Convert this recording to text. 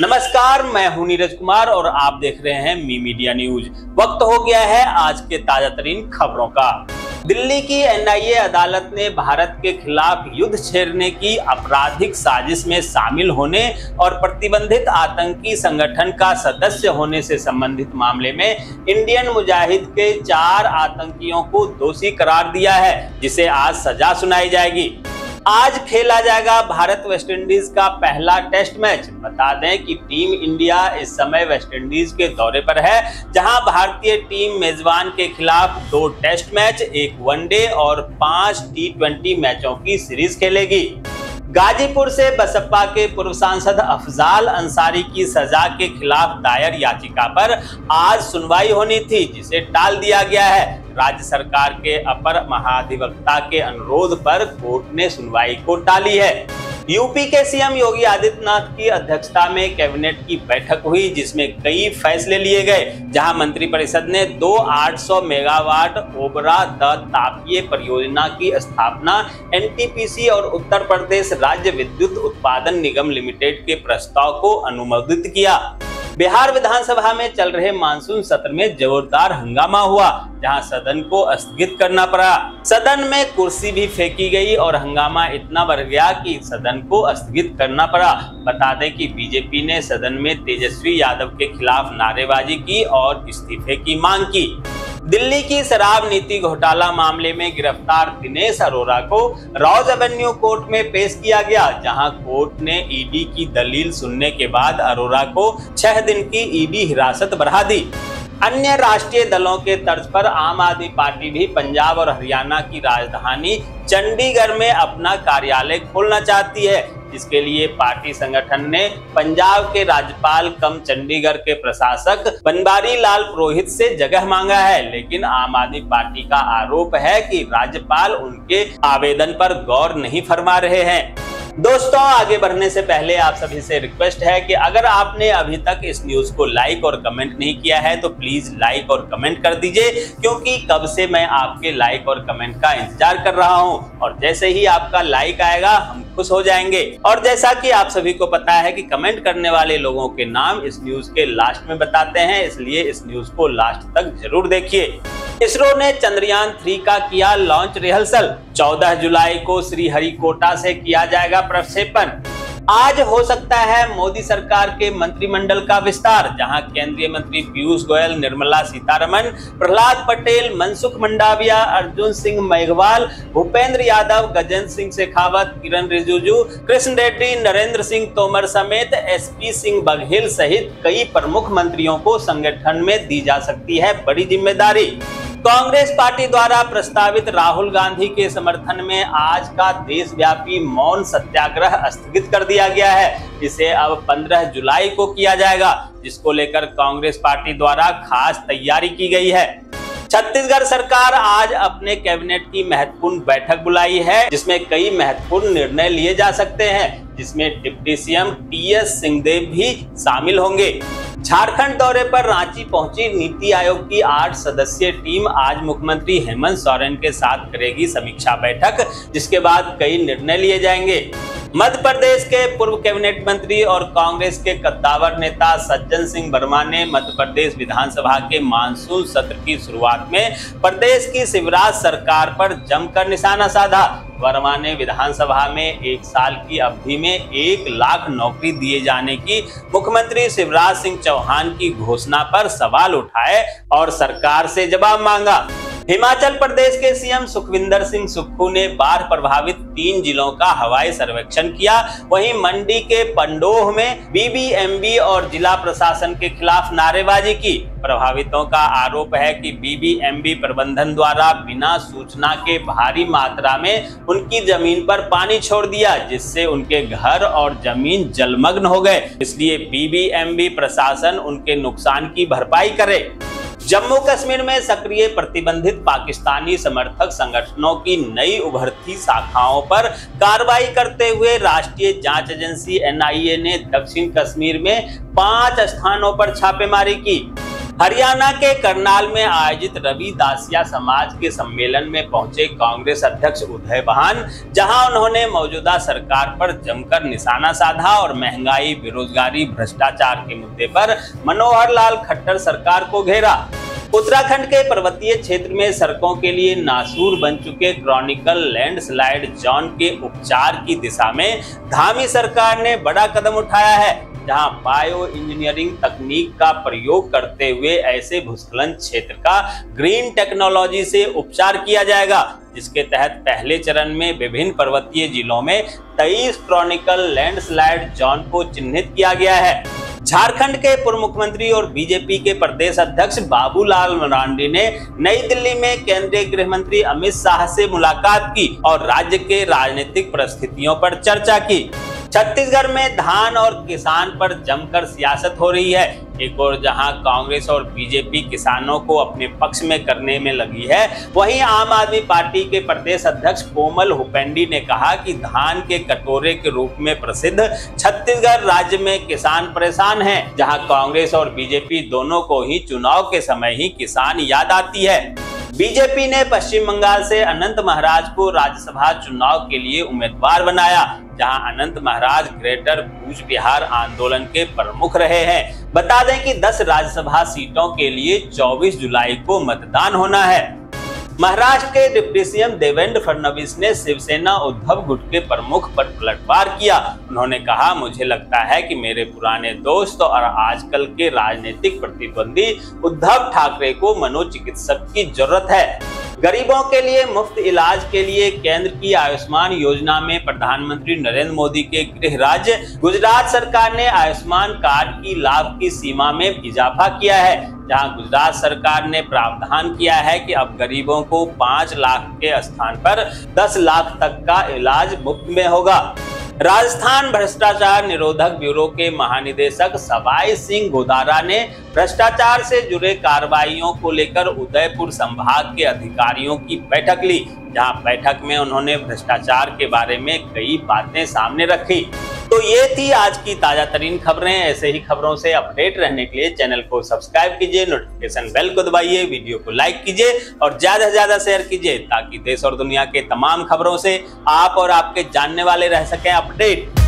नमस्कार, मैं हूँ नीरज कुमार और आप देख रहे हैं मी मीडिया न्यूज़। वक्त हो गया है आज के ताज़ा तरीन खबरों का। दिल्ली की एनआईए अदालत ने भारत के खिलाफ युद्ध छेड़ने की आपराधिक साजिश में शामिल होने और प्रतिबंधित आतंकी संगठन का सदस्य होने से संबंधित मामले में इंडियन मुजाहिद के चार आतंकियों को दोषी करार दिया है, जिसे आज सजा सुनाई जाएगी। आज खेला जाएगा भारत वेस्टइंडीज का पहला टेस्ट मैच। बता दें कि टीम इंडिया इस समय वेस्टइंडीज के दौरे पर है, जहाँ भारतीय टीम मेजबान के खिलाफ दो टेस्ट मैच, एक वनडे और पाँच टी मैचों की सीरीज़ खेलेगी। गाजीपुर से बसपा के पूर्व सांसद अफजाल अंसारी की सजा के खिलाफ दायर याचिका पर आज सुनवाई होनी थी, जिसे टाल दिया गया है। राज्य सरकार के अपर महाधिवक्ता के अनुरोध पर कोर्ट ने सुनवाई को टाली है। यूपी के सीएम योगी आदित्यनाथ की अध्यक्षता में कैबिनेट की बैठक हुई, जिसमें कई फैसले लिए गए, जहाँ मंत्रिपरिषद ने दो 800 मेगावाट ओबरा द तापीय परियोजना की स्थापना, एनटीपीसी और उत्तर प्रदेश राज्य विद्युत उत्पादन निगम लिमिटेड के प्रस्ताव को अनुमोदित किया। बिहार विधानसभा में चल रहे मानसून सत्र में जोरदार हंगामा हुआ, जहाँ सदन को स्थगित करना पड़ा। सदन में कुर्सी भी फेंकी गई और हंगामा इतना बढ़ गया कि सदन को स्थगित करना पड़ा। बता दें कि बीजेपी ने सदन में तेजस्वी यादव के खिलाफ नारेबाजी की और इस्तीफे की मांग की। दिल्ली की शराब नीति घोटाला मामले में गिरफ़्तार दिनेश अरोरा को रॉज एवेन्यू कोर्ट में पेश किया गया, जहाँ कोर्ट ने ईडी की दलील सुनने के बाद अरोरा को छह दिन की ईडी हिरासत बढ़ा दी। अन्य राष्ट्रीय दलों के तर्ज पर आम आदमी पार्टी भी पंजाब और हरियाणा की राजधानी चंडीगढ़ में अपना कार्यालय खोलना चाहती है। इसके लिए पार्टी संगठन ने पंजाब के राज्यपाल कम चंडीगढ़ के प्रशासक बनबारी लाल पुरोहित से जगह मांगा है। लेकिन आम आदमी पार्टी का आरोप है कि राज्यपाल उनके आवेदन पर गौर नहीं फरमा रहे हैं। दोस्तों, आगे बढ़ने से पहले आप सभी से रिक्वेस्ट है कि अगर आपने अभी तक इस न्यूज़ को लाइक और कमेंट नहीं किया है तो प्लीज़ लाइक और कमेंट कर दीजिए, क्योंकि कब से मैं आपके लाइक और कमेंट का इंतज़ार कर रहा हूँ, और जैसे ही आपका लाइक आएगा, हम खुश हो जाएँगे। और जैसा कि आप सभी को पता है कि कमेंट करने वाले लोगों के नाम इस न्यूज़ के लास्ट में बताते हैं, इसलिए इस न्यूज़ को लास्ट तक ज़रूर देखिए। इसरो ने चंद्रयान थ्री का किया लॉन्च रिहर्सल 14 जुलाई को श्रीहरिकोटा से किया जाएगा प्रक्षेपण। आज हो सकता है मोदी सरकार के मंत्रिमंडल का विस्तार, जहाँ केंद्रीय मंत्री पीयूष गोयल, निर्मला सीतारमन प्रहलाद पटेल, मनसुख मंडाविया, अर्जुन सिंह मेघवाल, भूपेंद्र यादव, गजेंद्र सिंह शेखावत, किरण रिजिजू, कृष्ण रेड्डी, नरेंद्र सिंह तोमर समेत एसपी सिंह बघेल सहित कई प्रमुख मंत्रियों को संगठन में दी जा सकती है बड़ी ज़िम्मेदारी। कांग्रेस पार्टी द्वारा प्रस्तावित राहुल गांधी के समर्थन में आज का देशव्यापी मौन सत्याग्रह स्थगित कर दिया गया है। इसे अब 15 जुलाई को किया जाएगा, जिसको लेकर कांग्रेस पार्टी द्वारा खास तैयारी की गई है। छत्तीसगढ़ सरकार आज अपने कैबिनेट की महत्वपूर्ण बैठक बुलाई है, जिसमें कई महत्वपूर्ण निर्णय लिए जा सकते हैं, जिसमें deputy CM T S Singhdeo भी शामिल होंगे। झारखंड दौरे पर रांची पहुँची नीति आयोग की आठ सदस्यीय टीम आज मुख्यमंत्री हेमंत सोरेन के साथ करेगी समीक्षा बैठक, जिसके बाद कई निर्णय लिए जाएँगे। मध्य प्रदेश के पूर्व कैबिनेट मंत्री और कांग्रेस के कद्दावर नेता सज्जन सिंह वर्मा ने मध्य प्रदेश विधानसभा के मानसून सत्र की शुरुआत में प्रदेश की शिवराज सरकार पर जमकर निशाना साधा। वर्मा ने विधानसभा में एक साल की अवधि में एक लाख नौकरी दिए जाने की मुख्यमंत्री शिवराज सिंह चौहान की घोषणा पर सवाल उठाए और सरकार से जवाब मांगा। हिमाचल प्रदेश के सीएम सुखविंदर सिंह सुक्खू ने बाढ़ प्रभावित तीन जिलों का हवाई सर्वेक्षण किया। वहीं मंडी के पंडोह में बीबीएमबी और जिला प्रशासन के खिलाफ नारेबाजी की। प्रभावितों का आरोप है कि बीबीएमबी प्रबंधन द्वारा बिना सूचना के भारी मात्रा में उनकी ज़मीन पर पानी छोड़ दिया, जिससे उनके घर और ज़मीन जलमग्न हो गए। इसलिए बीबीएमबी प्रशासन उनके नुकसान की भरपाई करे। जम्मू कश्मीर में सक्रिय प्रतिबंधित पाकिस्तानी समर्थक संगठनों की नई उभरती शाखाओं पर कार्रवाई करते हुए राष्ट्रीय जाँच एजेंसी एनआईए ने दक्षिण कश्मीर में पाँच स्थानों पर छापेमारी की। हरियाणा के करनाल में आयोजित रवि दासिया समाज के सम्मेलन में पहुँचे कांग्रेस अध्यक्ष उदय बहान, जहाँ उन्होंने मौजूदा सरकार पर जमकर निशाना साधा और महँगाई, बेरोजगारी, भ्रष्टाचार के मुद्दे पर मनोहर लाल खट्टर सरकार को घेरा। उत्तराखंड के पर्वतीय क्षेत्र में सड़कों के लिए नासूर बन चुके क्रॉनिकल लैंडस्लाइड जोन के उपचार की दिशा में धामी सरकार ने बड़ा कदम उठाया है। जहाँ बायो इंजीनियरिंग तकनीक का प्रयोग करते हुए ऐसे भूस्खलन क्षेत्र का ग्रीन टेक्नोलॉजी से उपचार किया जाएगा, जिसके तहत पहले चरण में विभिन्न पर्वतीय जिलों में 23 क्रॉनिकल लैंडस्लाइड जोन को चिन्हित किया गया है। झारखंड के पूर्व मुख्यमंत्री और बीजेपी के प्रदेश अध्यक्ष बाबूलाल मरांडी ने नई दिल्ली में केंद्रीय गृह मंत्री अमित शाह से मुलाकात की और राज्य के राजनीतिक परिस्थितियों पर चर्चा की। छत्तीसगढ़ में धान और किसान पर जमकर सियासत हो रही है। एक और जहाँ कांग्रेस और बीजेपी किसानों को अपने पक्ष में करने में लगी है, वहीं आम आदमी पार्टी के प्रदेश अध्यक्ष कोमल हुपेंडी ने कहा कि धान के कटोरे के रूप में प्रसिद्ध छत्तीसगढ़ राज्य में किसान परेशान हैं, जहाँ कांग्रेस और बीजेपी दोनों को ही चुनाव के समय ही किसान याद आती है। बीजेपी ने पश्चिम बंगाल से अनंत महाराज को राज्यसभा चुनाव के लिए उम्मीदवार बनाया। जहाँ अनंत महाराज ग्रेटर कूच बिहार आंदोलन के प्रमुख रहे हैं। बता दें कि 10 राज्यसभा सीटों के लिए 24 जुलाई को मतदान होना है। महाराष्ट्र के डिप्टी सीएम देवेंद्र फडणवीस ने शिवसेना उद्धव गुट के प्रमुख पर पलटवार किया। उन्होंने कहा, मुझे लगता है कि मेरे पुराने दोस्त और आजकल के राजनीतिक प्रतिद्वंदी उद्धव ठाकरे को मनोचिकित्सक की ज़रूरत है। गरीबों के लिए मुफ़्त इलाज के लिए केंद्र की आयुष्मान योजना में प्रधानमंत्री नरेंद्र मोदी के गृह राज्य, गुजरात सरकार ने आयुष्मान कार्ड की लाभ की सीमा में इजाफा किया है, जहाँ गुजरात सरकार ने प्रावधान किया है कि अब गरीबों को पाँच लाख के स्थान पर दस लाख तक का इलाज मुफ़्त में होगा। राजस्थान भ्रष्टाचार निरोधक ब्यूरो के महानिदेशक सवाई सिंह गोदारा ने भ्रष्टाचार से जुड़े कार्रवाइयों को लेकर उदयपुर संभाग के अधिकारियों की बैठक ली, जहाँ बैठक में उन्होंने भ्रष्टाचार के बारे में कई बातें सामने रखी। तो ये थी आज की ताज़ा तरीन खबरें। ऐसे ही खबरों से अपडेट रहने के लिए चैनल को सब्सक्राइब कीजिए नोटिफिकेशन बेल को दबाइए, वीडियो को लाइक कीजिए और ज़्यादा से ज़्यादा शेयर कीजिए ताकि देश और दुनिया के तमाम खबरों से आप और आपके जानने वाले रह सकें अपडेट।